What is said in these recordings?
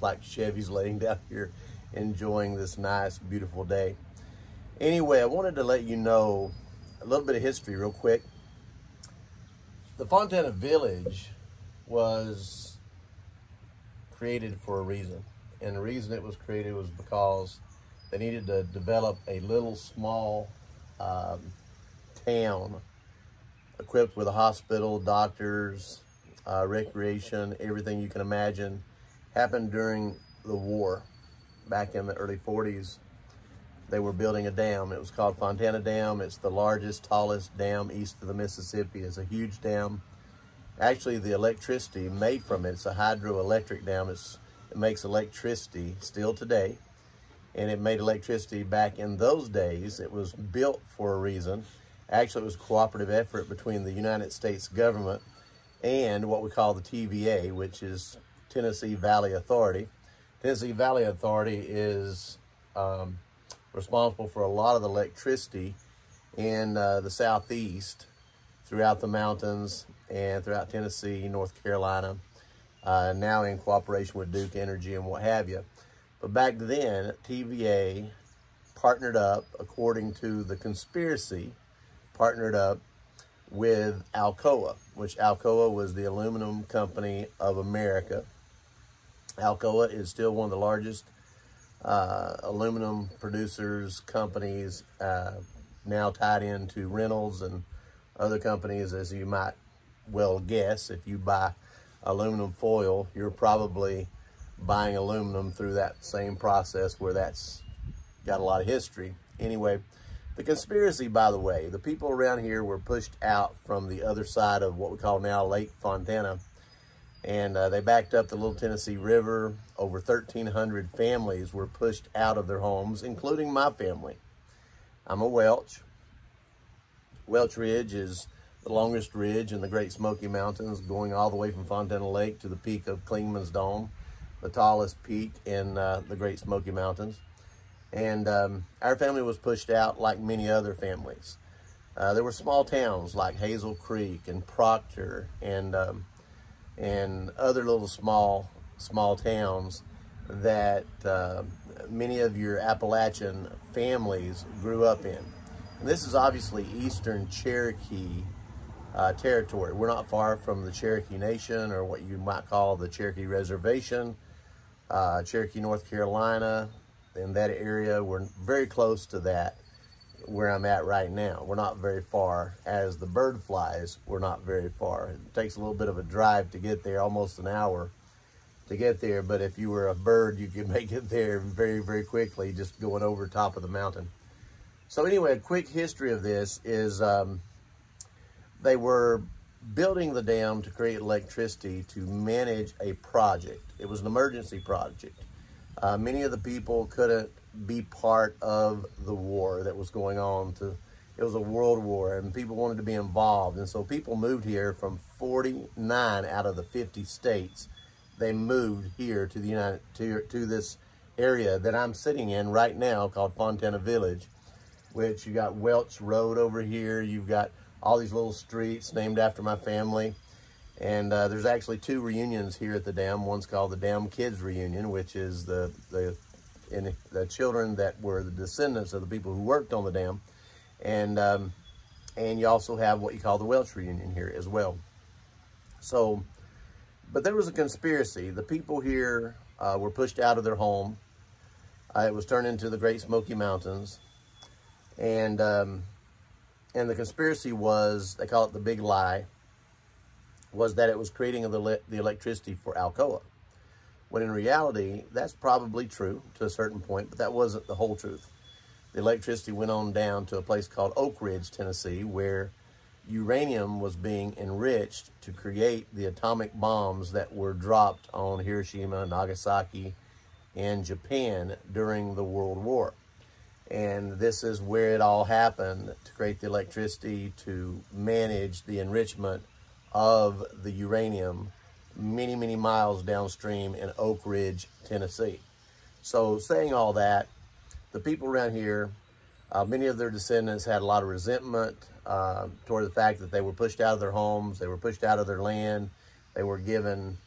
like Chevy's laying down here enjoying this nice, beautiful day. Anyway, I wanted to let you know a little bit of history real quick. The Fontana Village was created for a reason. And the reason it was created was because they needed to develop a little small um, town equipped with a hospital, doctors, uh, recreation, everything you can imagine. Happened during the war back in the early 40s. They were building a dam. It was called Fontana Dam. It's the largest, tallest dam east of the Mississippi. It's a huge dam. Actually, the electricity made from it, it's a hydroelectric dam. It's, it makes electricity still today. And it made electricity back in those days. It was built for a reason. Actually, it was a cooperative effort between the United States government and what we call the TVA, which is Tennessee Valley Authority. Tennessee Valley Authority is um, responsible for a lot of the electricity in uh, the southeast throughout the mountains and throughout Tennessee, North Carolina, uh, now in cooperation with Duke Energy and what have you. But back then, TVA partnered up, according to the conspiracy, partnered up with Alcoa, which Alcoa was the aluminum company of America. Alcoa is still one of the largest uh, aluminum producers, companies, uh, now tied into Reynolds and other companies, as you might well guess. If you buy aluminum foil, you're probably buying aluminum through that same process where that's got a lot of history. Anyway, the conspiracy, by the way, the people around here were pushed out from the other side of what we call now Lake Fontana and uh, they backed up the Little Tennessee River. Over 1,300 families were pushed out of their homes, including my family. I'm a Welch. Welch Ridge is the longest ridge in the Great Smoky Mountains, going all the way from Fontana Lake to the peak of Clingman's Dome, the tallest peak in uh, the Great Smoky Mountains. And um, our family was pushed out like many other families. Uh, there were small towns like Hazel Creek and Proctor and um, and other little small small towns that uh, many of your Appalachian families grew up in. And this is obviously Eastern Cherokee uh, territory. We're not far from the Cherokee Nation or what you might call the Cherokee Reservation, uh, Cherokee, North Carolina, in that area. We're very close to that where I'm at right now. We're not very far. As the bird flies, we're not very far. It takes a little bit of a drive to get there, almost an hour to get there. But if you were a bird, you could make it there very, very quickly, just going over top of the mountain. So anyway, a quick history of this is um, they were building the dam to create electricity to manage a project. It was an emergency project. Uh, many of the people couldn't be part of the war that was going on. To It was a world war and people wanted to be involved. And so people moved here from 49 out of the 50 states. They moved here to the United to, to this area that I'm sitting in right now called Fontana Village, which you got Welch Road over here. You've got all these little streets named after my family. And uh, there's actually two reunions here at the dam. One's called the Dam Kids Reunion, which is the, the and the children that were the descendants of the people who worked on the dam. And, um, and you also have what you call the Welch reunion here as well. So, but there was a conspiracy. The people here uh, were pushed out of their home. Uh, it was turned into the Great Smoky Mountains. And, um, and the conspiracy was, they call it the big lie, was that it was creating the, the electricity for Alcoa. When in reality, that's probably true to a certain point, but that wasn't the whole truth. The electricity went on down to a place called Oak Ridge, Tennessee, where uranium was being enriched to create the atomic bombs that were dropped on Hiroshima, Nagasaki, and Japan during the World War. And this is where it all happened to create the electricity to manage the enrichment of the uranium many, many miles downstream in Oak Ridge, Tennessee. So saying all that, the people around here, uh, many of their descendants had a lot of resentment uh, toward the fact that they were pushed out of their homes, they were pushed out of their land, they were given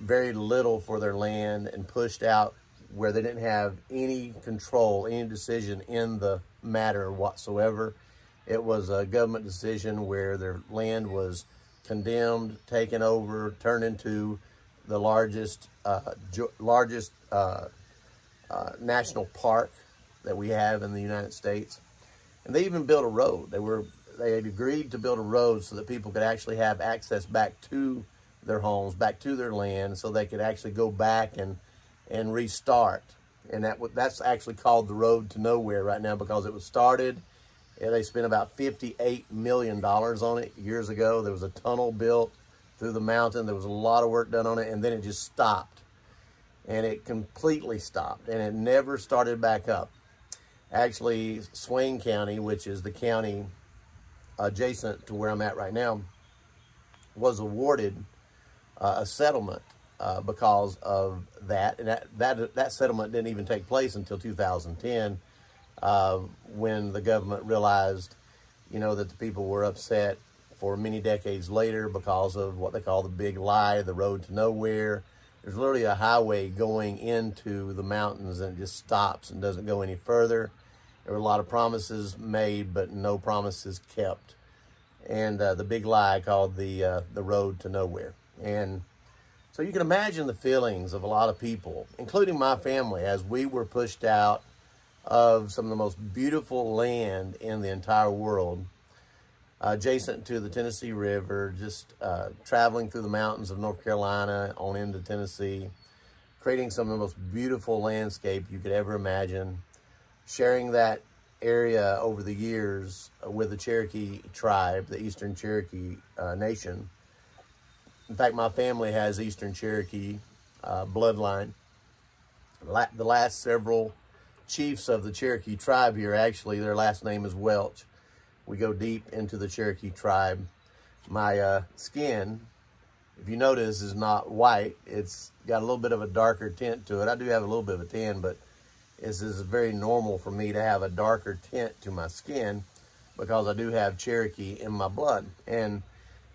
very little for their land and pushed out where they didn't have any control, any decision in the matter whatsoever. It was a government decision where their land was condemned, taken over, turned into the largest uh, largest uh, uh, national park that we have in the United States. And they even built a road. They were they had agreed to build a road so that people could actually have access back to their homes, back to their land, so they could actually go back and and restart. And that that's actually called the road to nowhere right now because it was started. They spent about $58 million on it years ago. There was a tunnel built through the mountain. There was a lot of work done on it, and then it just stopped. And it completely stopped, and it never started back up. Actually, Swain County, which is the county adjacent to where I'm at right now, was awarded uh, a settlement uh, because of that. And that, that, that settlement didn't even take place until 2010 uh, when the government realized, you know, that the people were upset for many decades later because of what they call the big lie, the road to nowhere. There's literally a highway going into the mountains and it just stops and doesn't go any further. There were a lot of promises made, but no promises kept. And uh, the big lie called the, uh, the road to nowhere. And so you can imagine the feelings of a lot of people, including my family, as we were pushed out of some of the most beautiful land in the entire world, adjacent to the Tennessee River, just uh, traveling through the mountains of North Carolina on into Tennessee, creating some of the most beautiful landscape you could ever imagine, sharing that area over the years with the Cherokee tribe, the Eastern Cherokee uh, Nation, in fact, my family has Eastern Cherokee uh, bloodline. La the last several chiefs of the Cherokee tribe here, actually, their last name is Welch. We go deep into the Cherokee tribe. My uh, skin, if you notice, is not white. It's got a little bit of a darker tint to it. I do have a little bit of a tan, but this is very normal for me to have a darker tint to my skin because I do have Cherokee in my blood. And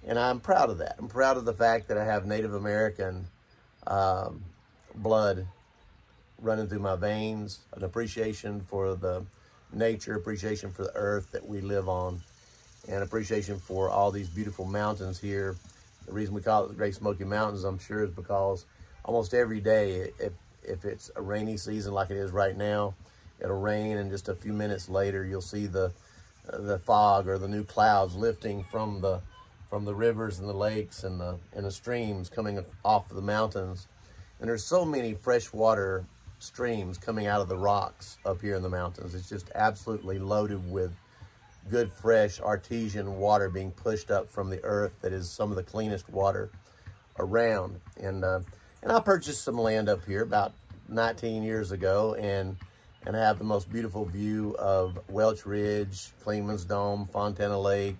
and I'm proud of that. I'm proud of the fact that I have Native American um, blood running through my veins, an appreciation for the nature, appreciation for the earth that we live on, and appreciation for all these beautiful mountains here. The reason we call it the Great Smoky Mountains, I'm sure, is because almost every day, if, if it's a rainy season like it is right now, it'll rain and just a few minutes later, you'll see the, the fog or the new clouds lifting from the from the rivers and the lakes and the, and the streams coming off of the mountains. And there's so many freshwater streams coming out of the rocks up here in the mountains. It's just absolutely loaded with good, fresh, artesian water being pushed up from the earth that is some of the cleanest water around. And, uh, and I purchased some land up here about 19 years ago and and have the most beautiful view of Welch Ridge, Clingmans Dome, Fontana Lake,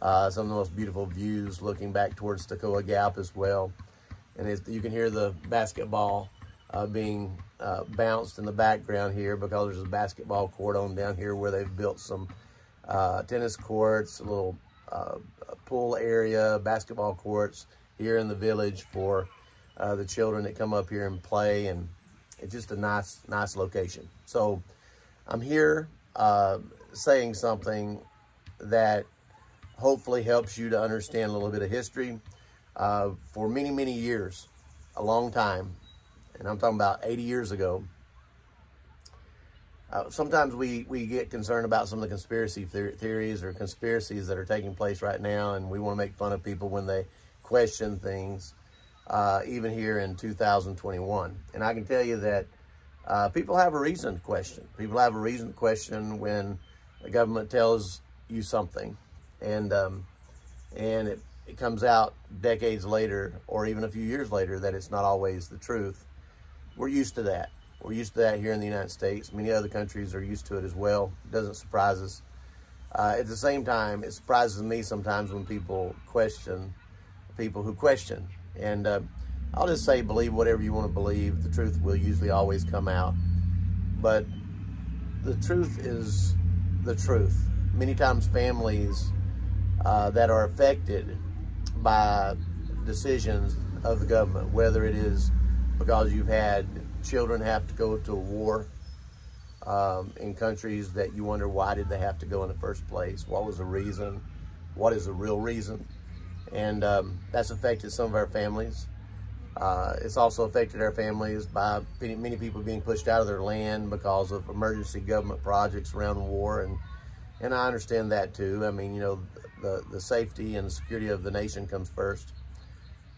uh, some of the most beautiful views looking back towards Toccoa Gap as well. And you can hear the basketball uh, being uh, bounced in the background here because there's a basketball court on down here where they've built some uh, tennis courts, a little uh, pool area, basketball courts here in the village for uh, the children that come up here and play. And it's just a nice, nice location. So I'm here saying something that hopefully helps you to understand a little bit of history. Uh, for many, many years, a long time, and I'm talking about 80 years ago, uh, sometimes we, we get concerned about some of the conspiracy theories or conspiracies that are taking place right now, and we want to make fun of people when they question things, uh, even here in 2021. And I can tell you that uh, people have a reason to question. People have a reason to question when the government tells you something and um, and it, it comes out decades later or even a few years later that it's not always the truth. We're used to that. We're used to that here in the United States. Many other countries are used to it as well. It doesn't surprise us. Uh, at the same time, it surprises me sometimes when people question people who question. And uh, I'll just say, believe whatever you want to believe. The truth will usually always come out. But the truth is the truth. Many times families uh, that are affected by decisions of the government, whether it is because you've had children have to go to war um, in countries that you wonder why did they have to go in the first place? What was the reason? What is the real reason? And um, that's affected some of our families. Uh, it's also affected our families by many people being pushed out of their land because of emergency government projects around the war. And, and I understand that too. I mean, you know, the, the safety and security of the nation comes first.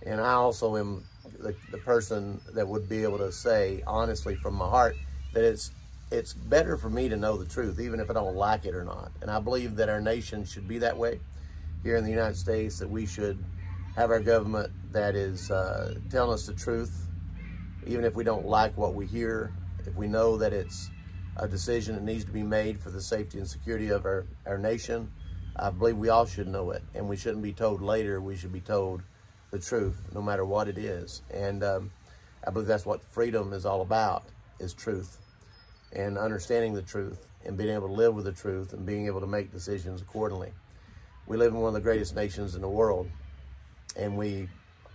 And I also am the, the person that would be able to say honestly from my heart that it's it's better for me to know the truth, even if I don't like it or not. And I believe that our nation should be that way here in the United States, that we should have our government that is uh, telling us the truth, even if we don't like what we hear, if we know that it's a decision that needs to be made for the safety and security of our, our nation, I believe we all should know it. And we shouldn't be told later, we should be told the truth, no matter what it is. And um, I believe that's what freedom is all about, is truth. And understanding the truth and being able to live with the truth and being able to make decisions accordingly. We live in one of the greatest nations in the world. And we,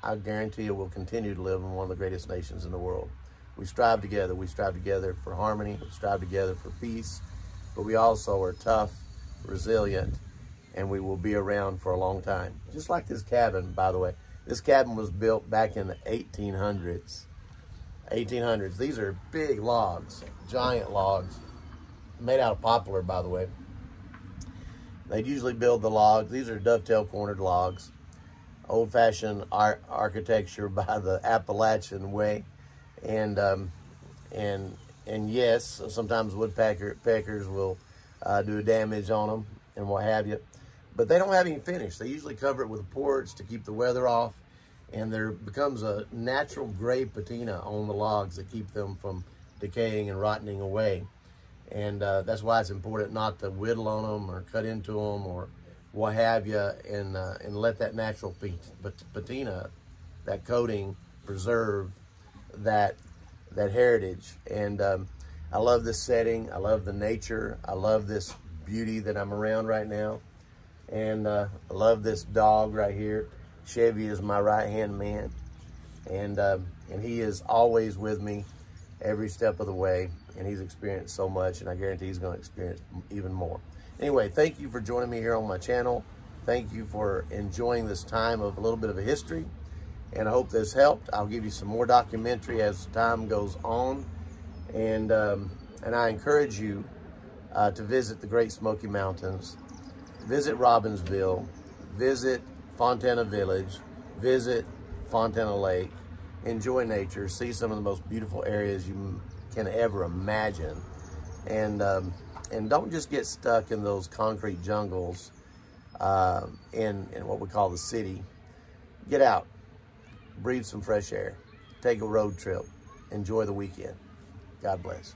I guarantee you, will continue to live in one of the greatest nations in the world. We strive together. We strive together for harmony. We strive together for peace. But we also are tough, resilient, and we will be around for a long time. Just like this cabin, by the way. This cabin was built back in the 1800s. 1800s. These are big logs, giant logs, made out of poplar, by the way. They'd usually build the logs. These are dovetail cornered logs. Old-fashioned art architecture by the Appalachian way. And, um, and, and yes, sometimes woodpecker peckers will uh, do damage on them and what have you but they don't have any finish. They usually cover it with a porch to keep the weather off, and there becomes a natural gray patina on the logs that keep them from decaying and rotting away. And uh, that's why it's important not to whittle on them or cut into them or what have you, and uh, and let that natural patina, that coating, preserve that that heritage. And um, I love this setting. I love the nature. I love this beauty that I'm around right now. And uh, I love this dog right here. Chevy is my right-hand man. And, uh, and he is always with me every step of the way. And he's experienced so much, and I guarantee he's going to experience even more. Anyway, thank you for joining me here on my channel. Thank you for enjoying this time of a little bit of a history. And I hope this helped. I'll give you some more documentary as time goes on. And, um, and I encourage you uh, to visit the Great Smoky Mountains visit Robbinsville, visit Fontana Village, visit Fontana Lake, enjoy nature, see some of the most beautiful areas you can ever imagine. And, um, and don't just get stuck in those concrete jungles uh, in, in what we call the city. Get out, breathe some fresh air, take a road trip, enjoy the weekend. God bless.